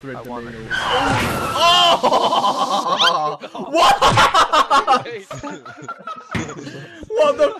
Thread I want Oh! what? What the